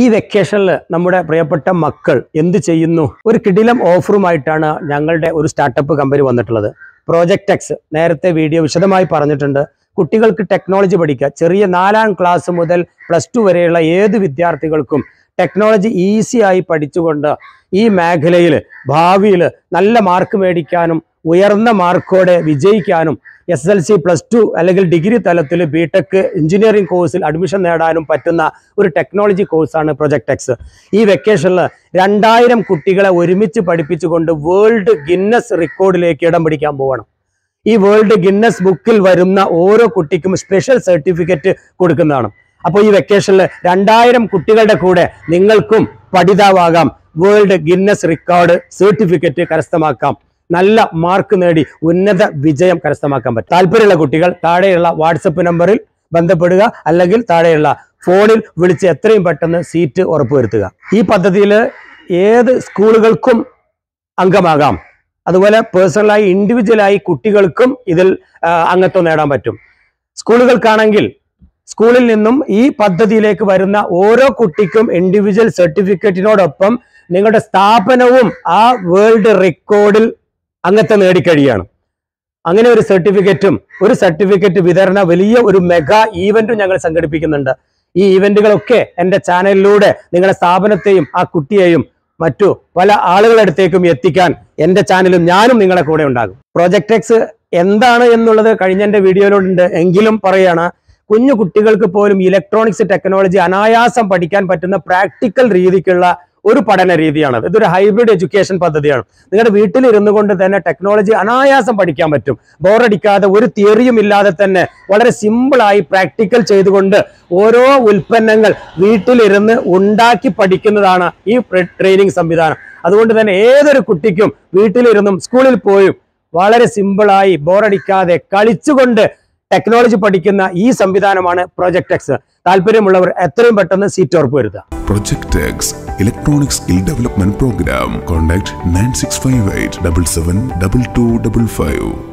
ഈ വെക്കേഷനിൽ നമ്മുടെ പ്രിയപ്പെട്ട മക്കൾ എന്ത് ചെയ്യുന്നു? ഒരു കിടിലം ഓഫറുമായിട്ടാണ് ഞങ്ങളുടെ ഒരു സ്റ്റാർട്ടപ്പ് കമ്പനി വന്നിട്ടുള്ളത്. പ്രോജക്റ്റ് എക്സ് നേരത്തെ വീഡിയോ വിശദമായി പറഞ്ഞിട്ടുണ്ട്. കുട്ടികൾക്ക് ടെക്നോളജി പഠിക്കുക. ചെറിയ നാലാം ക്ലാസ് മുതൽ പ്ലസ് ടു വരെയുള്ള ഏത് വിദ്യാർത്ഥികൾക്കും ടെക്നോളജി ഈസിയായി പഠിച്ചുകൊണ്ട് ഈ മേഖലയിൽ ഭാവിയിൽ നല്ല മാർക്ക് മേടിക്കാനും ഉയർന്ന മാർക്കോടെ വിജയിക്കാനും S L C plus two അല്ലെങ്കിൽ ഡിഗ്രി തലത്തിൽ ബിടെക് എഞ്ചിനീയറിംഗ് കോഴ്സിൽ അഡ്മിഷൻ നേടാനും പറ്റുന്ന ഒരു ടെക്നോളജി കോഴ്സാണ് പ്രൊജക്ട് എക്സ് ഈ വെക്കേഷനിൽ രണ്ടായിരം കുട്ടികളെ ഒരുമിച്ച് പഠിപ്പിച്ചുകൊണ്ട് വേൾഡ് ഗിന്നസ് റെക്കോർഡിലേക്ക് ഇടം പിടിക്കാൻ പോകണം ഈ വേൾഡ് ഗിന്നസ് ബുക്കിൽ വരുന്ന ഓരോ കുട്ടിക്കും സ്പെഷ്യൽ സർട്ടിഫിക്കറ്റ് കൊടുക്കുന്നതാണ്. അപ്പോൾ ഈ വെക്കേഷനിൽ രണ്ടായിരം കുട്ടികളുടെ കൂടെ നിങ്ങൾക്കും പഠിതാവാകാം. വേൾഡ് ഗിന്നസ് റെക്കോർഡ് സർട്ടിഫിക്കറ്റ് കരസ്ഥമാക്കാം. നല്ല മാർക്ക് നേടി ഉന്നത വിജയം കരസ്ഥമാക്കാൻ പറ്റും. താല്പര്യമുള്ള കുട്ടികൾ താഴെയുള്ള വാട്സപ്പ് നമ്പറിൽ ബന്ധപ്പെടുക അല്ലെങ്കിൽ താഴെയുള്ള ഫോണിൽ വിളിച്ച് എത്രയും പെട്ടെന്ന് സീറ്റ് ഉറപ്പുവരുത്തുക. ഈ പദ്ധതിയിൽ ഏത് സ്കൂളുകൾക്കും അംഗമാകാം. അതുപോലെ പേഴ്സണലായി ഇൻഡിവിജ്വലായി കുട്ടികൾക്കും ഇതിൽ അംഗത്വം നേടാൻ പറ്റും. സ്കൂളുകൾക്കാണെങ്കിൽ സ്കൂളിൽ നിന്നും ഈ പദ്ധതിയിലേക്ക് വരുന്ന ഓരോ കുട്ടിക്കും ഇൻഡിവിജ്വൽ സർട്ടിഫിക്കറ്റിനോടൊപ്പം നിങ്ങളുടെ സ്ഥാപനവും ആ വേൾഡ് റെക്കോർഡിൽ അംഗത്വം നേടിക്കഴിയാണ്. അങ്ങനെ ഒരു സർട്ടിഫിക്കറ്റും ഒരു സർട്ടിഫിക്കറ്റ് വിതരണ വലിയ ഒരു മെഗാ ഈവന്റും ഞങ്ങൾ സംഘടിപ്പിക്കുന്നുണ്ട്. ഈ ഇവന്റുകളൊക്കെ എന്റെ ചാനലിലൂടെ നിങ്ങളുടെ സ്ഥാപനത്തെയും ആ കുട്ടിയെയും മറ്റു പല ആളുകളടുത്തേക്കും എത്തിക്കാൻ എന്റെ ചാനലും ഞാനും നിങ്ങളുടെ കൂടെ ഉണ്ടാകും. പ്രോജക്ട് എക്സ് എന്താണ് എന്നുള്ളത് കഴിഞ്ഞ എന്റെ വീഡിയോയിലുണ്ട്. എങ്കിലും പറയാണ് കുഞ്ഞു കുട്ടികൾക്ക് പോലും ഇലക്ട്രോണിക്സ് ടെക്നോളജി അനായാസം പഠിക്കാൻ പറ്റുന്ന പ്രാക്ടിക്കൽ രീതിക്കുള്ള ഒരു പഠന രീതിയാണ്. ഇതൊരു ഹൈബ്രിഡ് എഡ്യൂക്കേഷൻ പദ്ധതിയാണ്. നിങ്ങളുടെ വീട്ടിൽ ഇരുന്നു കൊണ്ട് തന്നെ ടെക്നോളജി അനായാസം പഠിക്കാൻ പറ്റും. ബോറടിക്കാതെ ഒരു തിയറിയും ഇല്ലാതെ തന്നെ വളരെ സിമ്പിളായി പ്രാക്ടിക്കൽ ചെയ്തുകൊണ്ട് ഓരോ ഉൽപ്പന്നങ്ങൾ വീട്ടിലിരുന്ന് ഉണ്ടാക്കി പഠിക്കുന്നതാണ് ഈ ട്രെയിനിങ് സംവിധാനം. അതുകൊണ്ട് തന്നെ ഏതൊരു കുട്ടിക്കും വീട്ടിലിരുന്നും സ്കൂളിൽ പോയും വളരെ സിമ്പിളായി ബോറടിക്കാതെ കളിച്ചുകൊണ്ട് ടെക്നോളജി പഠിക്കുന്ന ഈ സംവിധാനമാണ് പ്രോജക്ട് എക്സ് താല്പര്യമുള്ളവർ എത്രയും പെട്ടെന്ന് സീറ്റ് ഉറപ്പ് വരുത്തുക Project X Electronic Skill Development Program. Contact 9658 772255.